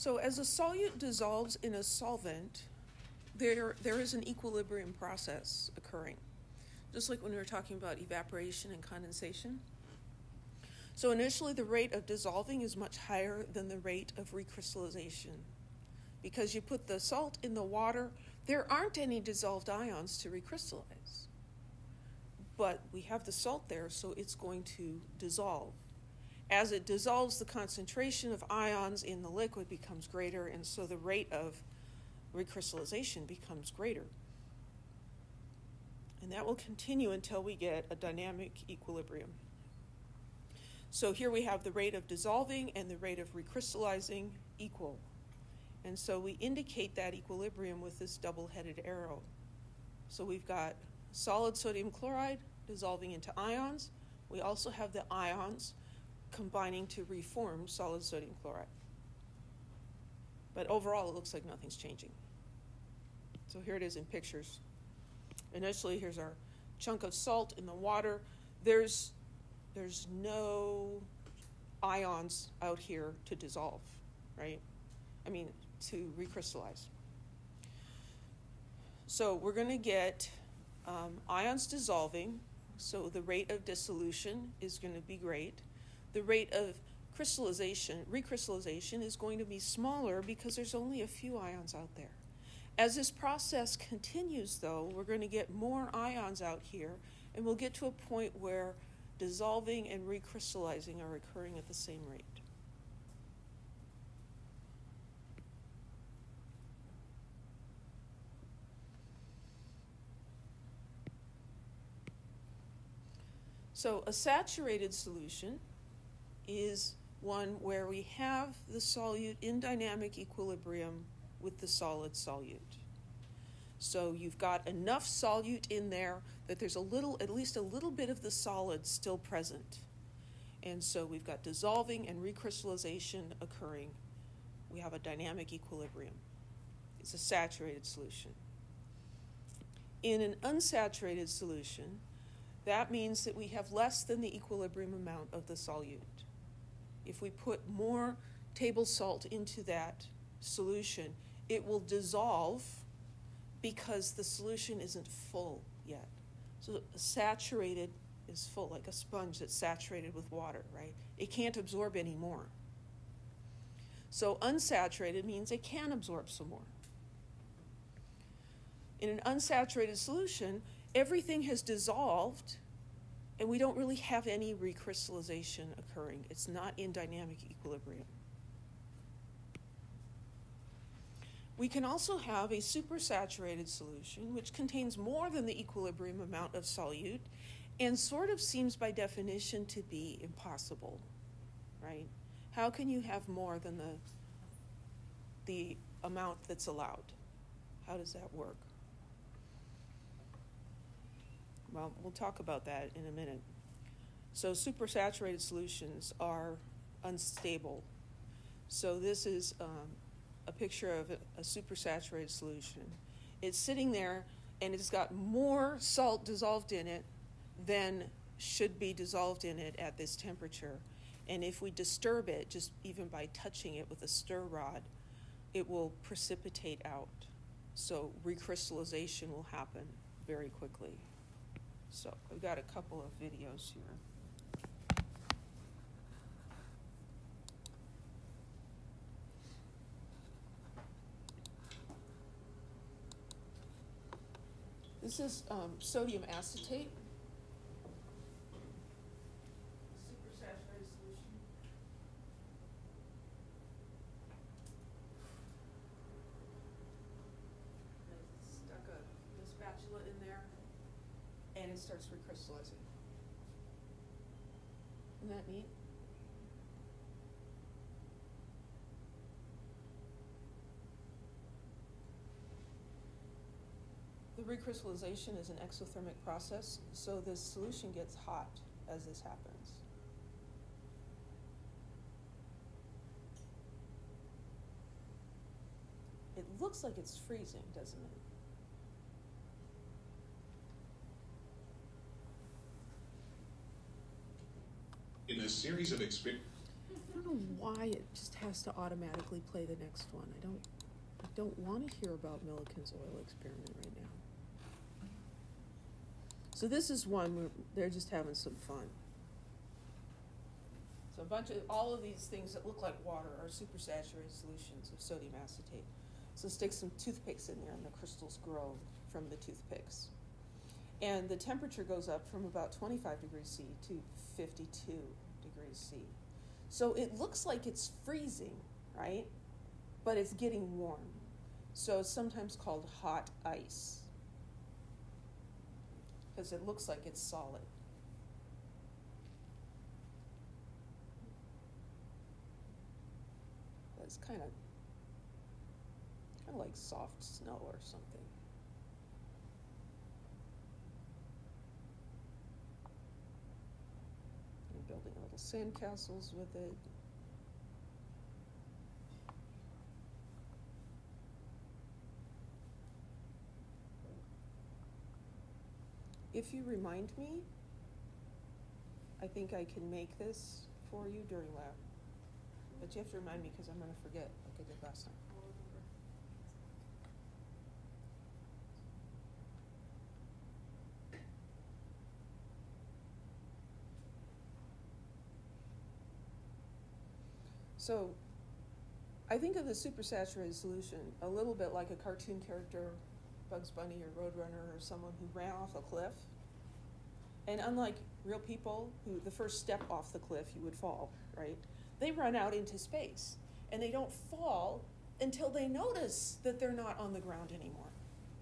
So as a solute dissolves in a solvent, there, there is an equilibrium process occurring, just like when we were talking about evaporation and condensation. So initially, the rate of dissolving is much higher than the rate of recrystallization. Because you put the salt in the water, there aren't any dissolved ions to recrystallize. But we have the salt there, so it's going to dissolve. As it dissolves, the concentration of ions in the liquid becomes greater, and so the rate of recrystallization becomes greater. And that will continue until we get a dynamic equilibrium. So here we have the rate of dissolving and the rate of recrystallizing equal. And so we indicate that equilibrium with this double headed arrow. So we've got solid sodium chloride dissolving into ions. We also have the ions combining to reform solid sodium chloride. But overall, it looks like nothing's changing. So here it is in pictures. Initially, here's our chunk of salt in the water. There's, there's no ions out here to dissolve, right? I mean, to recrystallize. So we're going to get um, ions dissolving, so the rate of dissolution is going to be great the rate of crystallization, recrystallization, is going to be smaller because there's only a few ions out there. As this process continues, though, we're going to get more ions out here, and we'll get to a point where dissolving and recrystallizing are occurring at the same rate. So, a saturated solution is one where we have the solute in dynamic equilibrium with the solid solute. So you've got enough solute in there that there's a little, at least a little bit of the solid still present. And so we've got dissolving and recrystallization occurring. We have a dynamic equilibrium. It's a saturated solution. In an unsaturated solution, that means that we have less than the equilibrium amount of the solute if we put more table salt into that solution, it will dissolve because the solution isn't full yet. So saturated is full, like a sponge that's saturated with water, right? It can't absorb any more. So unsaturated means it can absorb some more. In an unsaturated solution, everything has dissolved and we don't really have any recrystallization occurring. It's not in dynamic equilibrium. We can also have a supersaturated solution, which contains more than the equilibrium amount of solute and sort of seems by definition to be impossible, right? How can you have more than the, the amount that's allowed? How does that work? Well, we'll talk about that in a minute. So, supersaturated solutions are unstable. So, this is um, a picture of a, a supersaturated solution. It's sitting there and it's got more salt dissolved in it than should be dissolved in it at this temperature. And if we disturb it, just even by touching it with a stir rod, it will precipitate out. So recrystallization will happen very quickly. So we've got a couple of videos here. This is um, sodium acetate. Supersaturated solution. Stuck a, a spatula in there and it starts recrystallizing. Isn't that neat? The recrystallization is an exothermic process, so the solution gets hot as this happens. It looks like it's freezing, doesn't it? in a series of experiments. I don't know why it just has to automatically play the next one. I don't, I don't want to hear about Millikan's oil experiment right now. So this is one where they're just having some fun. So a bunch of, all of these things that look like water are supersaturated solutions of sodium acetate. So stick some toothpicks in there and the crystals grow from the toothpicks. And the temperature goes up from about 25 degrees C to 52 degrees C. So it looks like it's freezing, right? But it's getting warm. So it's sometimes called hot ice because it looks like it's solid. It's kind of kind of like soft snow or something. I'm building little sandcastles with it. If you remind me, I think I can make this for you during lab. But you have to remind me because I'm going to forget like I did last time. So I think of the supersaturated solution a little bit like a cartoon character Bugs Bunny or Roadrunner or someone who ran off a cliff. And unlike real people who the first step off the cliff you would fall, right? They run out into space and they don't fall until they notice that they're not on the ground anymore,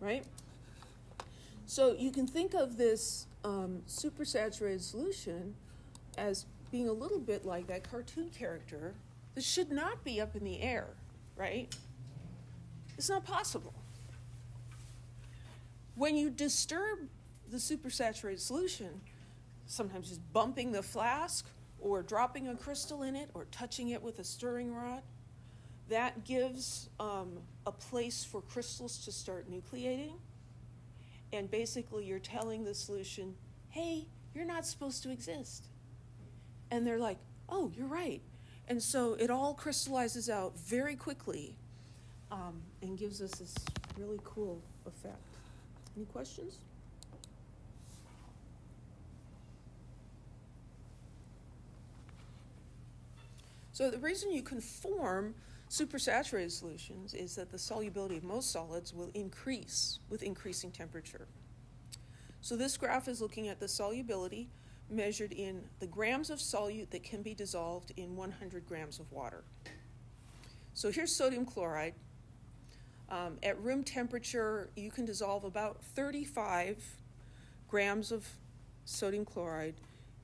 right? So you can think of this um, supersaturated solution as being a little bit like that cartoon character that should not be up in the air, right? It's not possible. When you disturb the supersaturated solution, sometimes just bumping the flask or dropping a crystal in it or touching it with a stirring rod, that gives um, a place for crystals to start nucleating. And basically, you're telling the solution, hey, you're not supposed to exist. And they're like, oh, you're right. And so it all crystallizes out very quickly um, and gives us this really cool effect. Any questions? So the reason you can form supersaturated solutions is that the solubility of most solids will increase with increasing temperature. So this graph is looking at the solubility measured in the grams of solute that can be dissolved in 100 grams of water. So here's sodium chloride. Um, at room temperature, you can dissolve about 35 grams of sodium chloride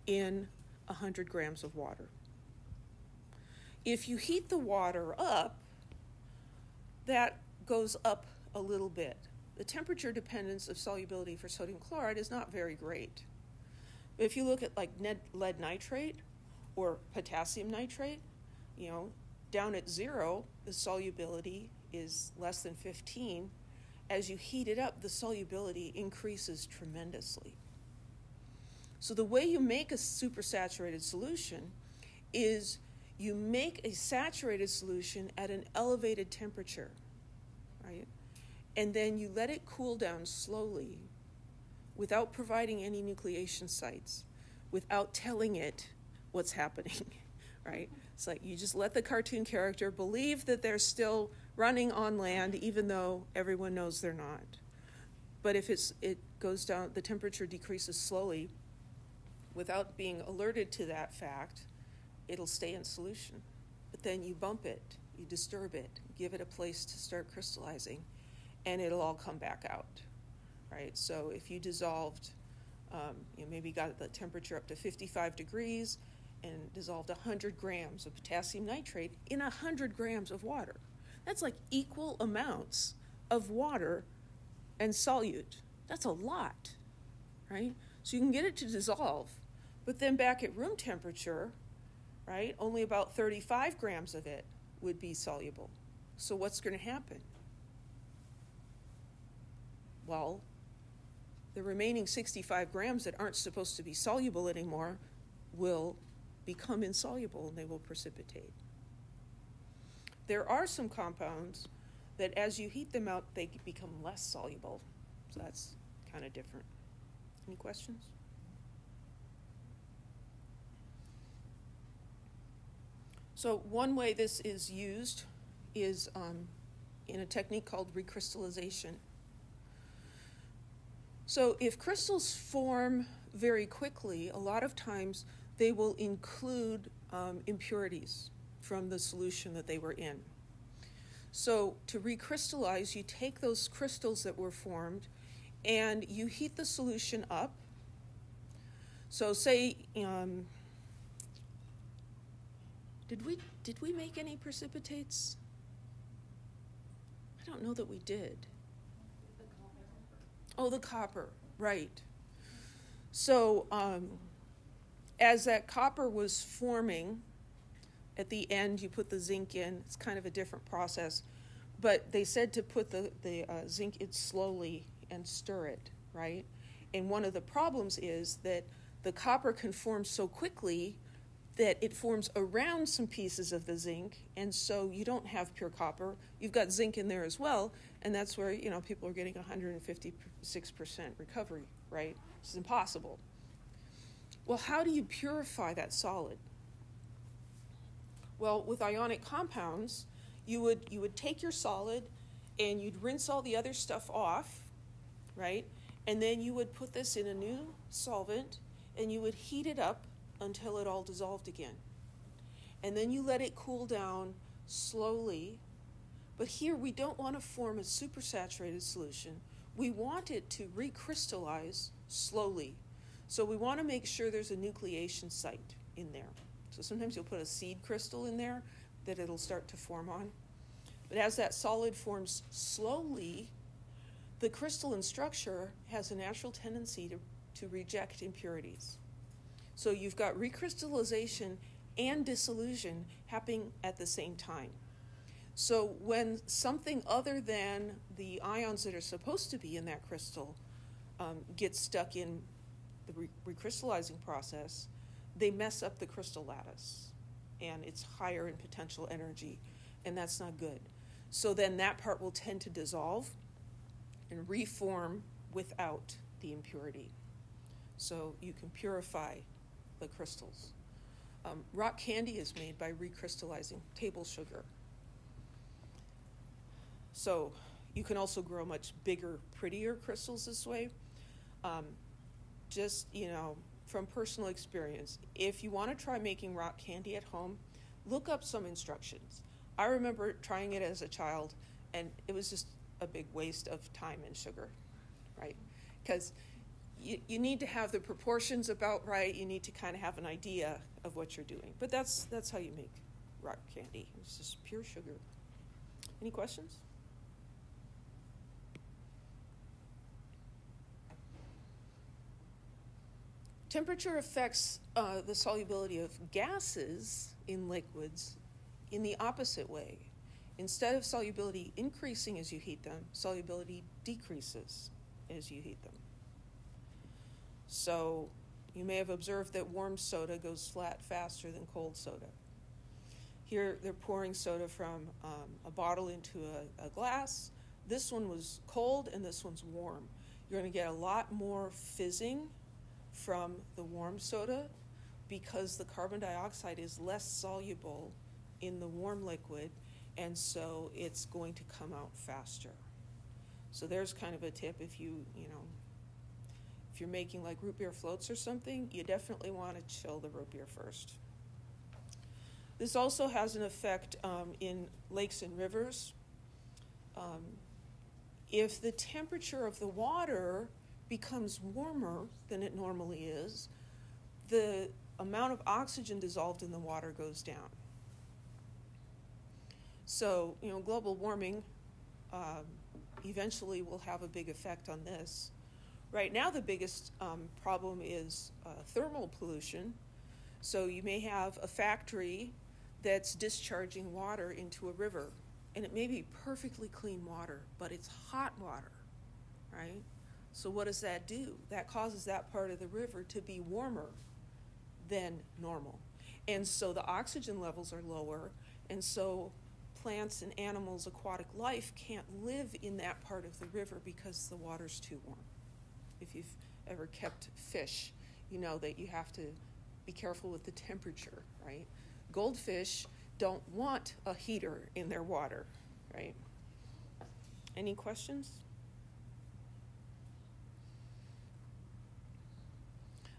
in 100 grams of water. If you heat the water up, that goes up a little bit. The temperature dependence of solubility for sodium chloride is not very great. If you look at like lead nitrate or potassium nitrate, you know, down at zero, the solubility is less than 15, as you heat it up, the solubility increases tremendously. So, the way you make a supersaturated solution is you make a saturated solution at an elevated temperature, right? And then you let it cool down slowly without providing any nucleation sites, without telling it what's happening, right? It's like you just let the cartoon character believe that they're still running on land, even though everyone knows they're not. But if it's, it goes down, the temperature decreases slowly without being alerted to that fact, it'll stay in solution. But then you bump it, you disturb it, give it a place to start crystallizing, and it'll all come back out, right? So if you dissolved, um, you know, maybe got the temperature up to 55 degrees and dissolved 100 grams of potassium nitrate in 100 grams of water that's like equal amounts of water and solute. That's a lot, right? So you can get it to dissolve, but then back at room temperature, right, only about 35 grams of it would be soluble. So what's going to happen? Well, the remaining 65 grams that aren't supposed to be soluble anymore will become insoluble and they will precipitate. There are some compounds that as you heat them out, they become less soluble. So that's kind of different. Any questions? So, one way this is used is um, in a technique called recrystallization. So, if crystals form very quickly, a lot of times they will include um, impurities from the solution that they were in. So, to recrystallize, you take those crystals that were formed and you heat the solution up. So, say, um, did we did we make any precipitates? I don't know that we did. Oh, the copper, right. So, um, as that copper was forming, at the end you put the zinc in. It's kind of a different process, but they said to put the the uh, zinc in slowly and stir it, right? And one of the problems is that the copper can form so quickly that it forms around some pieces of the zinc, and so you don't have pure copper. You've got zinc in there as well, and that's where you know people are getting 156% recovery, right? It's impossible. Well, how do you purify that solid? Well, with ionic compounds, you would you would take your solid and you'd rinse all the other stuff off, right? And then you would put this in a new solvent and you would heat it up until it all dissolved again. And then you let it cool down slowly. But here we don't want to form a supersaturated solution. We want it to recrystallize slowly. So we want to make sure there's a nucleation site in there. So sometimes you'll put a seed crystal in there that it'll start to form on. But as that solid forms slowly, the crystalline structure has a natural tendency to, to reject impurities. So you've got recrystallization and dissolution happening at the same time. So when something other than the ions that are supposed to be in that crystal um, get stuck in the re- recrystallizing process, they mess up the crystal lattice and it's higher in potential energy, and that's not good. So then that part will tend to dissolve and reform without the impurity. So you can purify the crystals. Um, rock candy is made by recrystallizing table sugar. So you can also grow much bigger, prettier crystals this way. Um, just, you know, from personal experience, if you want to try making rock candy at home, look up some instructions. I remember trying it as a child, and it was just a big waste of time and sugar, right? Because you, you need to have the proportions about right. You need to kind of have an idea of what you're doing. But that's that's how you make rock candy. It's just pure sugar. Any questions? Temperature affects uh, the solubility of gases in liquids in the opposite way. Instead of solubility increasing as you heat them, solubility decreases as you heat them. So you may have observed that warm soda goes flat faster than cold soda. Here they're pouring soda from um, a bottle into a, a glass. This one was cold and this one's warm. You're going to get a lot more fizzing from the warm soda because the carbon dioxide is less soluble in the warm liquid and so it's going to come out faster. So there's kind of a tip if you, you know, if you're making like root beer floats or something, you definitely want to chill the root beer first. This also has an effect um, in lakes and rivers. Um, if the temperature of the water becomes warmer than it normally is, the amount of oxygen dissolved in the water goes down. So, you know, global warming um, eventually will have a big effect on this. Right now, the biggest um, problem is uh, thermal pollution. So, you may have a factory that's discharging water into a river, and it may be perfectly clean water, but it's hot water, right? So, what does that do? That causes that part of the river to be warmer than normal. And so the oxygen levels are lower, and so plants and animals, aquatic life, can't live in that part of the river because the water's too warm. If you've ever kept fish, you know that you have to be careful with the temperature, right? Goldfish don't want a heater in their water, right? Any questions?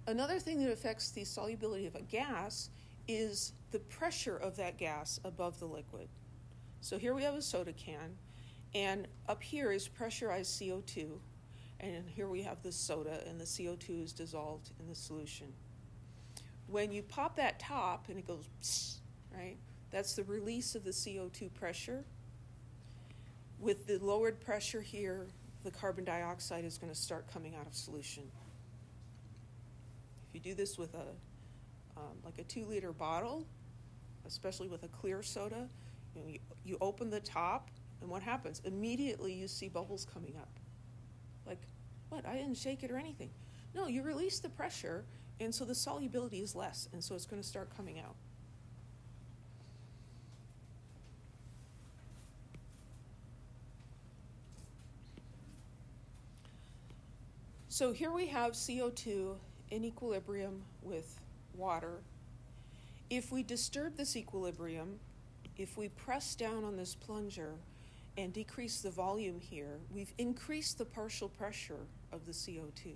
Another thing that affects the solubility of a gas is the pressure of that gas above the liquid. So here we have a soda can, and up here is pressurized CO2, and here we have the soda, and the CO2 is dissolved in the solution. When you pop that top and it goes, psst, right, that's the release of the CO2 pressure. With the lowered pressure here, the carbon dioxide is going to start coming out of solution. If you do this with a um, like a two liter bottle, especially with a clear soda, you, know, you, you open the top, and what happens? Immediately you see bubbles coming up. Like, what? I didn't shake it or anything. No, you release the pressure, and so the solubility is less, and so it's going to start coming out. So here we have CO2 in equilibrium with water. If we disturb this equilibrium, if we press down on this plunger and decrease the volume here, we've increased the partial pressure of the CO2,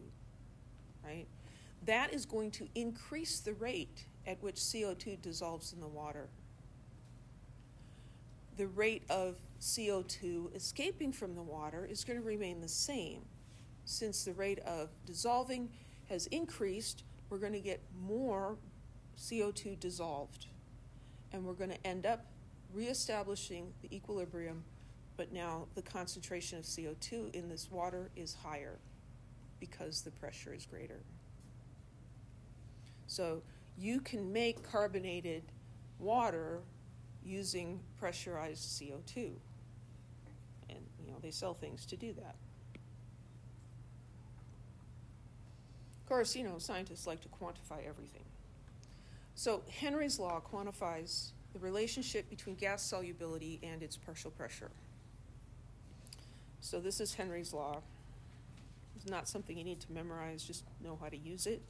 right? That is going to increase the rate at which CO2 dissolves in the water. The rate of CO2 escaping from the water is going to remain the same. Since the rate of dissolving has increased, we're going to get more CO2 dissolved. And we're going to end up reestablishing the equilibrium, but now the concentration of CO2 in this water is higher because the pressure is greater. So you can make carbonated water using pressurized CO2. And you know, they sell things to do that. Of course, you know, scientists like to quantify everything. So Henry's law quantifies the relationship between gas solubility and its partial pressure. So this is Henry's law. It's not something you need to memorize, just know how to use it.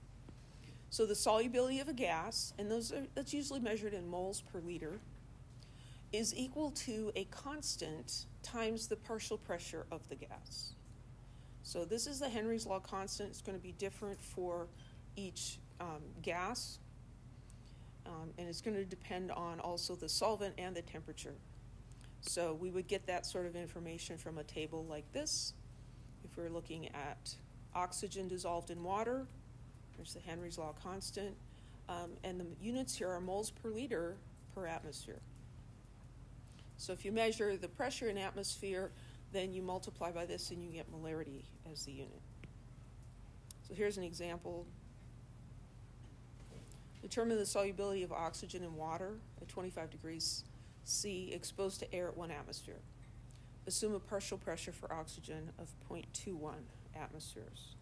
So the solubility of a gas, and those are, that's usually measured in moles per liter, is equal to a constant times the partial pressure of the gas. So this is the Henry's law constant. It's going to be different for each um, gas, um, and it's going to depend on also the solvent and the temperature. So we would get that sort of information from a table like this. If we're looking at oxygen dissolved in water, there's the Henry's law constant, um, and the units here are moles per liter per atmosphere. So if you measure the pressure in atmosphere, then you multiply by this and you get molarity as the unit. So here's an example. Determine the solubility of oxygen in water at 25 degrees C exposed to air at 1 atmosphere. Assume a partial pressure for oxygen of 0.21 atmospheres.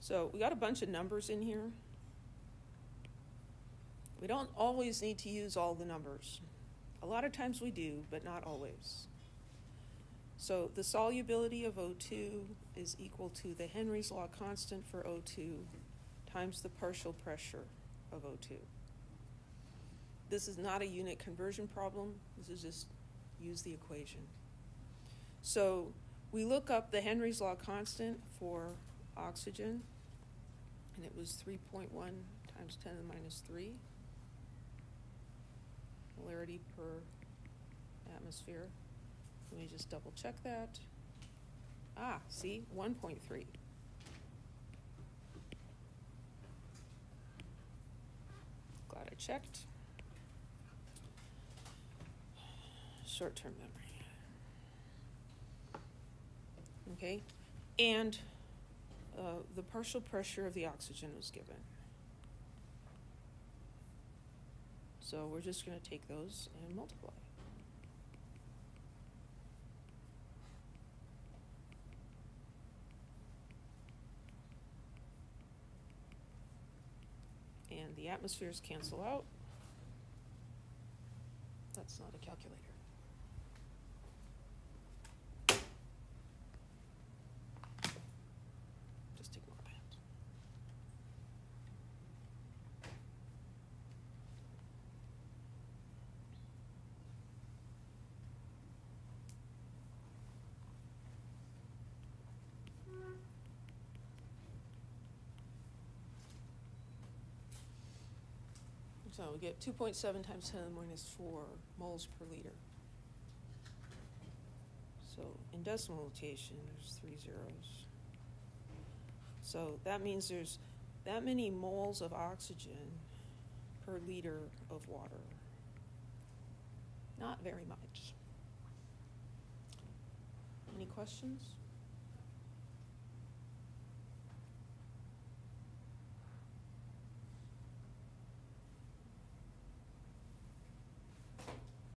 So we got a bunch of numbers in here. We don't always need to use all the numbers. A lot of times we do, but not always. So the solubility of O2 is equal to the Henry's law constant for O2 times the partial pressure of O2. This is not a unit conversion problem. This is just use the equation. So we look up the Henry's law constant for oxygen, and it was 3.1 times 10 to the minus 3 molarity per atmosphere. Let me just double check that. Ah, see, 1.3. Glad I checked. Short term memory. Okay, and uh, the partial pressure of the oxygen was given. So we're just going to take those and multiply. and the atmospheres cancel out. That's not a calculator. Just ignore that. So we get two point seven times ten to the minus four moles per liter. So in decimal notation, there's three zeros. So that means there's that many moles of oxygen per liter of water. Not very much. Any questions?